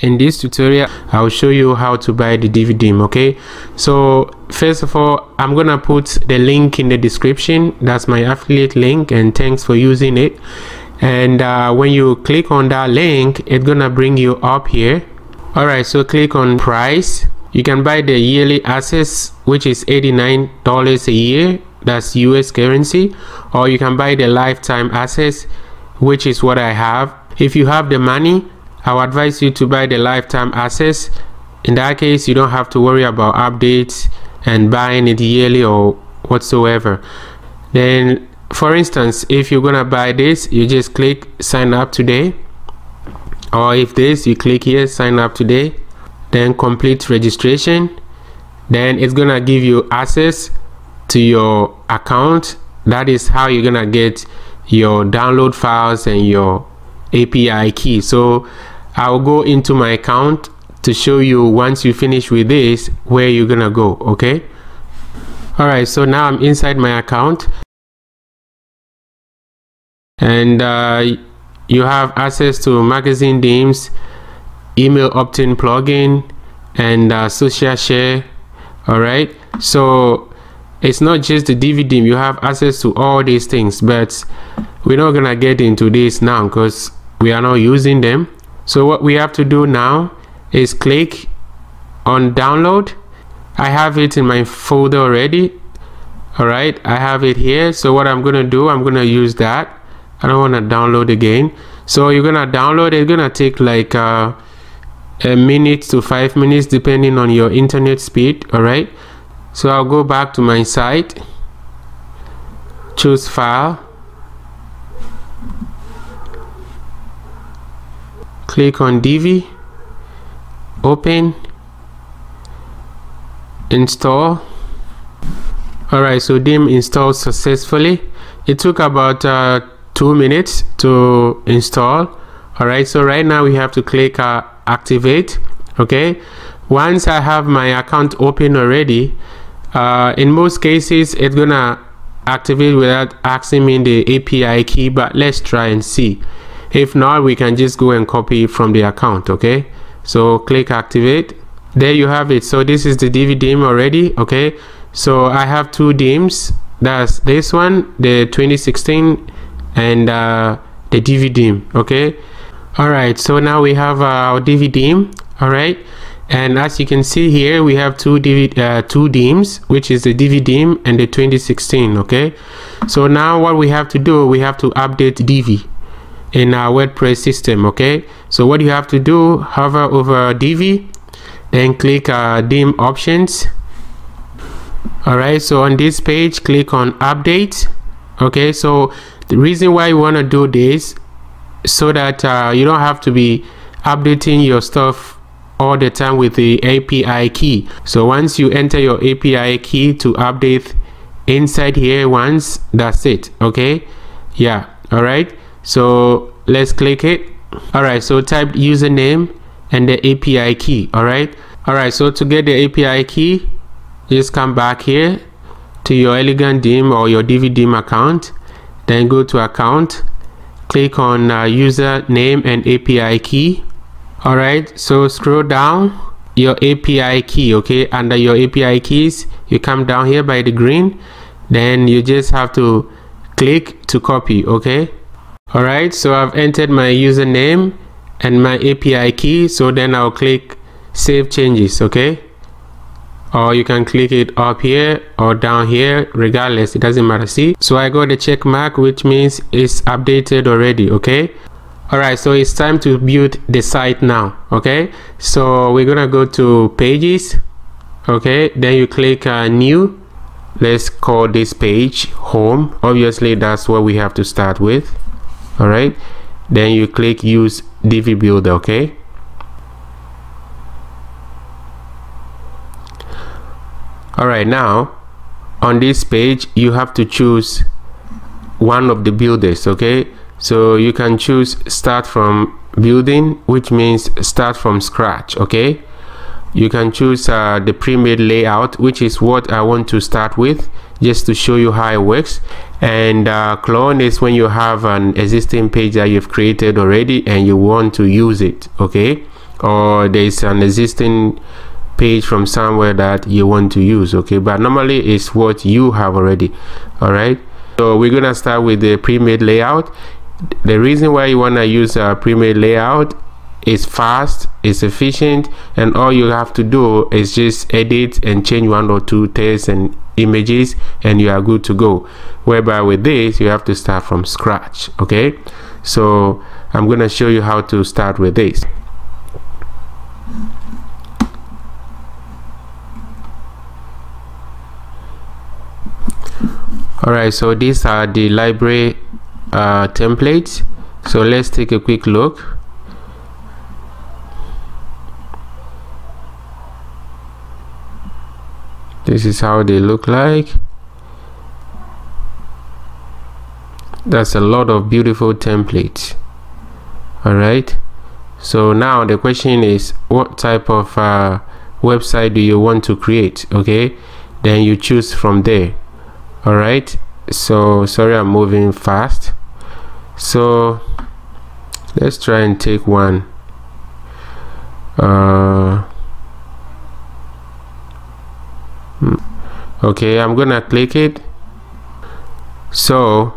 in this tutorial i'll show you how to buy the Divi okay? So first of all i'm gonna put the link in the description. That's my affiliate link and thanks for using it. And uh, when you click on that link it's gonna bring you up here. All right so click on price. You can buy the yearly access which is 89 dollars a year. That's us currency. Or you can buy the lifetime access which is what i have. If you have the money I'll advise you to buy the lifetime access. In that case, you don't have to worry about updates and buying it yearly or whatsoever. Then, for instance, if you're gonna buy this, you just click sign up today. Or if this, you click here, sign up today. Then complete registration. Then it's gonna give you access to your account. That is how you're gonna get your download files and your API key. So I'll go into my account to show you once you finish with this where you're gonna go okay? Alright so now I'm inside my account. And uh, you have access to magazine themes email opt-in plugin and uh, social share alright? So it's not just the Divi you have access to all these things but we're not gonna get into this now because we are not using them so what we have to do now is click on download. I have it in my folder already. All right I have it here. So what I'm gonna do I'm gonna use that. I don't want to download again. So you're gonna download it's gonna take like uh, a minute to five minutes depending on your internet speed all right so I'll go back to my site. Choose file click on Divi open install. Alright so dim installed successfully. It took about uh, two minutes to install. Alright so right now we have to click uh, activate okay? Once I have my account open already uh, in most cases it's gonna activate without asking me the API key but let's try and see if not we can just go and copy from the account okay? So click activate. There you have it. So this is the Divi already okay? So I have two DIMMs that's this one the 2016 and uh, the Divi okay? All right so now we have our Divi all right and as you can see here we have two Divi, uh, two DIMMs which is the Divi and the 2016 okay? So now what we have to do we have to update Divi in our WordPress system okay? So what you have to do hover over Divi then click uh, dim options. Alright so on this page click on update okay? So the reason why you want to do this so that uh, you don't have to be updating your stuff all the time with the API key. So once you enter your API key to update inside here once that's it okay? Yeah all right so let's click it. All right so type username and the api key all right all right so to get the api key just come back here to your elegant dim or your Divi account. Then go to account click on uh, username and api key all right so scroll down your api key okay? Under your api keys you come down here by the green. Then you just have to click to copy okay all right so i've entered my username and my api key so then i'll click save changes okay? Or you can click it up here or down here regardless it doesn't matter see? So i got the check mark which means it's updated already okay? All right so it's time to build the site now okay? So we're gonna go to pages okay? Then you click uh, new. Let's call this page home. Obviously that's what we have to start with all right then you click use Divi builder okay? All right now on this page you have to choose one of the builders okay? So you can choose start from building which means start from scratch okay? You can choose uh, the pre-made layout which is what I want to start with just to show you how it works. And uh, clone is when you have an existing page that you've created already and you want to use it okay? Or there is an existing page from somewhere that you want to use okay? But normally it's what you have already all right so we're gonna start with the pre-made layout. The reason why you want to use a pre-made layout is fast it's efficient and all you have to do is just edit and change one or two text and images and you are good to go. Whereby with this you have to start from scratch okay? So I'm gonna show you how to start with this. Alright so these are the library uh, templates. So let's take a quick look this is how they look like. That's a lot of beautiful templates. All right so now the question is what type of uh, website do you want to create? Okay? Then you choose from there. All right so sorry i'm moving fast. So let's try and take one. Uh, okay I'm gonna click it. So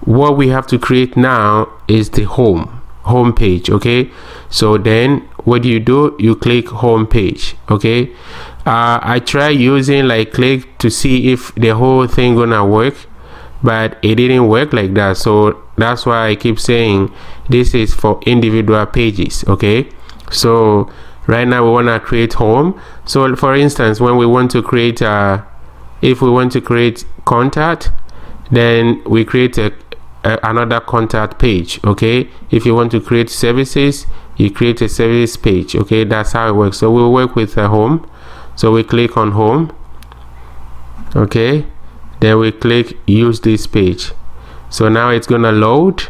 what we have to create now is the home home page okay? So then what do you do? You click home page okay? Uh, I try using like click to see if the whole thing gonna work but it didn't work like that. So that's why I keep saying this is for individual pages okay? So right now we want to create home. So for instance when we want to create uh if we want to create contact then we create a, a, another contact page okay? If you want to create services you create a service page okay? That's how it works. So we'll work with a home. So we click on home okay? Then we click use this page. So now it's gonna load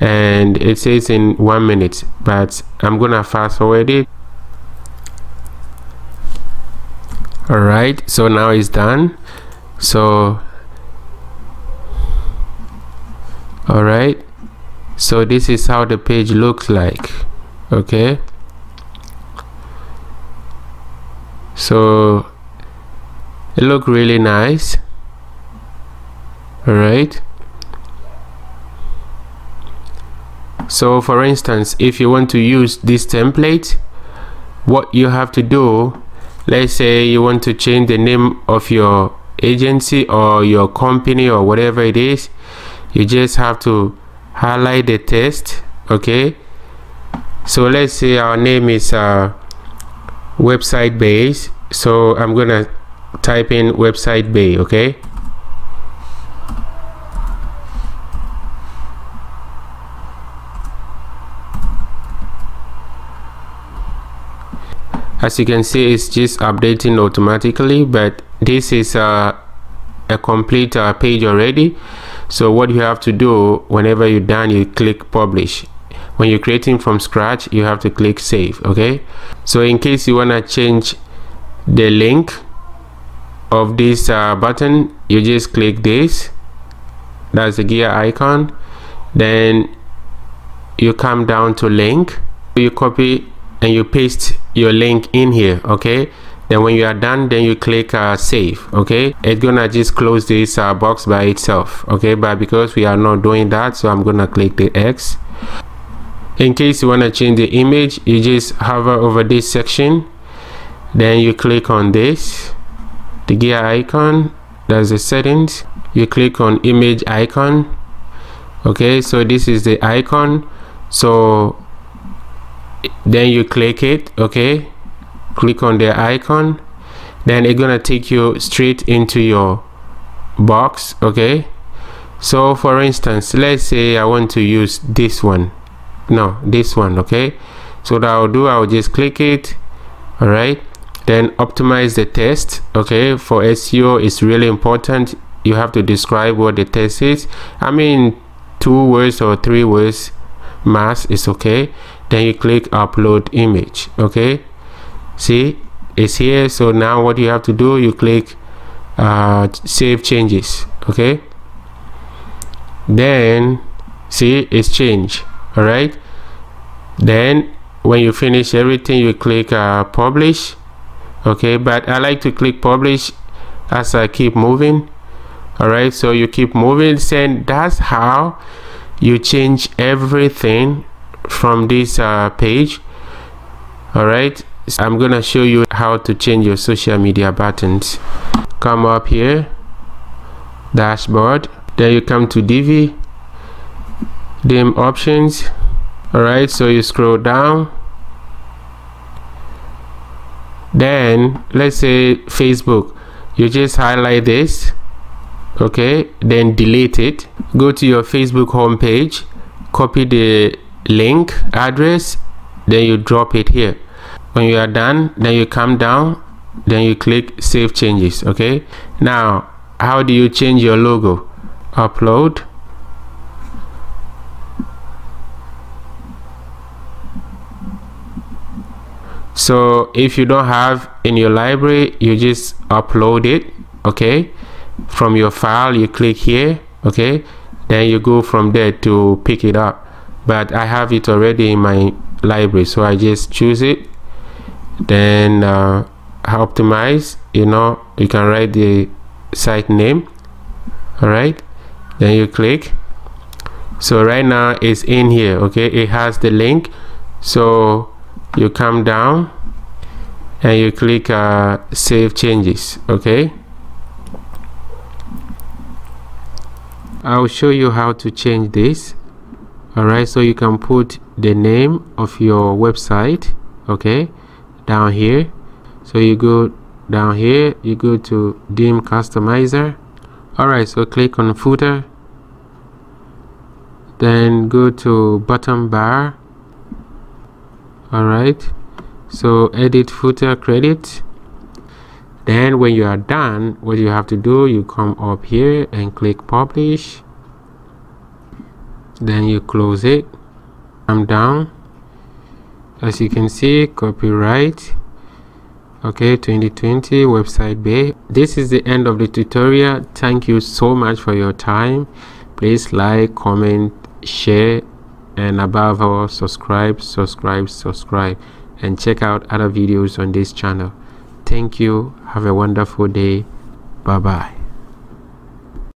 and it says in one minute but I'm gonna fast forward it all right so now it's done. So all right so this is how the page looks like okay? So it look really nice. All right so for instance if you want to use this template what you have to do let's say you want to change the name of your agency or your company or whatever it is you just have to highlight the text okay? So let's say our name is uh, website base. So I'm gonna type in website bay okay as you can see it's just updating automatically but this is uh, a complete uh, page already. So what you have to do whenever you're done you click publish. When you're creating from scratch you have to click save okay? So in case you want to change the link of this uh, button you just click this. That's the gear icon. Then you come down to link. You copy and you paste your link in here okay? Then when you are done then you click uh, save okay? It's gonna just close this uh, box by itself okay? But because we are not doing that so I'm gonna click the X. In case you want to change the image you just hover over this section. Then you click on this the gear icon that's the settings. You click on image icon okay? So this is the icon. So then you click it okay? Click on the icon. Then it's gonna take you straight into your box okay? So for instance let's say I want to use this one. No this one okay? So what I'll do I'll just click it all right then optimize the text okay? For SEO it's really important. You have to describe what the test is. I mean two words or three words mass is okay then you click upload image okay? See it's here. So now what you have to do you click uh, save changes okay? Then see it's changed all right then when you finish everything you click uh, publish okay? But I like to click publish as I keep moving alright? So you keep moving saying that's how you change everything from this uh, page. Alright I'm gonna show you how to change your social media buttons. Come up here dashboard. Then you come to Divi dim options. Alright so you scroll down. Then let's say Facebook. You just highlight this okay? Then delete it. Go to your Facebook homepage. Copy the link address then you drop it here. When you are done then you come down then you click save changes okay? Now how do you change your logo? Upload. So if you don't have in your library you just upload it okay? From your file you click here okay? Then you go from there to pick it up but I have it already in my library so I just choose it. Then uh, optimize you know you can write the site name all right then you click. So right now it's in here okay? It has the link. So you come down and you click uh, save changes okay? I'll show you how to change this alright so you can put the name of your website okay down here. So you go down here you go to dim customizer. Alright so click on footer. Then go to bottom bar. Alright so edit footer credit. Then when you are done what you have to do you come up here and click publish then you close it. Come down. As you can see copyright. Okay 2020 website bay. This is the end of the tutorial. Thank you so much for your time. Please like comment share and above all subscribe subscribe subscribe. And check out other videos on this channel. Thank you. Have a wonderful day. Bye bye